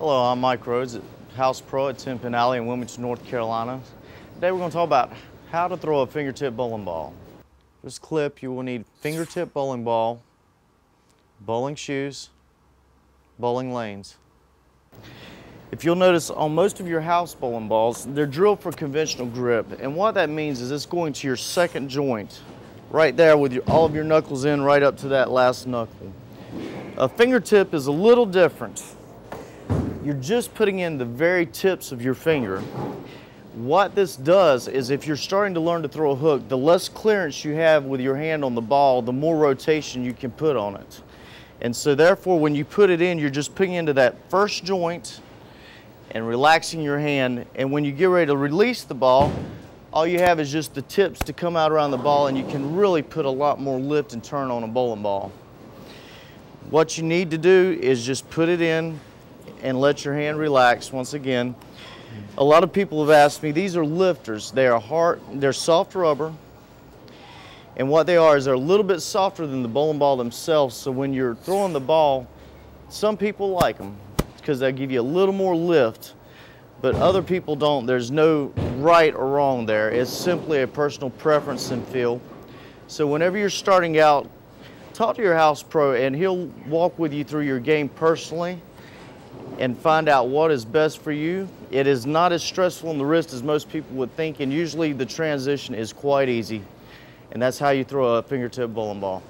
Hello, I'm Mike Rhodes at House Pro at Ten Pin Alley in Wilmington, North Carolina. Today we're going to talk about how to throw a fingertip bowling ball. For this clip, you will need fingertip bowling ball, bowling shoes, bowling lanes. If you'll notice on most of your house bowling balls, they're drilled for conventional grip. And what that means is it's going to your second joint, right there with your, all of your knuckles in right up to that last knuckle. A fingertip is a little different. You're just putting in the very tips of your finger. What this does is if you're starting to learn to throw a hook, the less clearance you have with your hand on the ball, the more rotation you can put on it. And so therefore, when you put it in, you're just putting into that first joint and relaxing your hand. And when you get ready to release the ball, all you have is just the tips to come out around the ball and you can really put a lot more lift and turn on a bowling ball. What you need to do is just put it in and let your hand relax once again. A lot of people have asked me, these are lifters. They are hard, they're soft rubber. And what they are is they're a little bit softer than the bowling ball themselves. So when you're throwing the ball, some people like them because they give you a little more lift, but other people don't. There's no right or wrong there. It's simply a personal preference and feel. So whenever you're starting out, talk to your house pro and he'll walk with you through your game personally and find out what is best for you. It is not as stressful on the wrist as most people would think, and usually the transition is quite easy. And that's how you throw a fingertip bowling ball.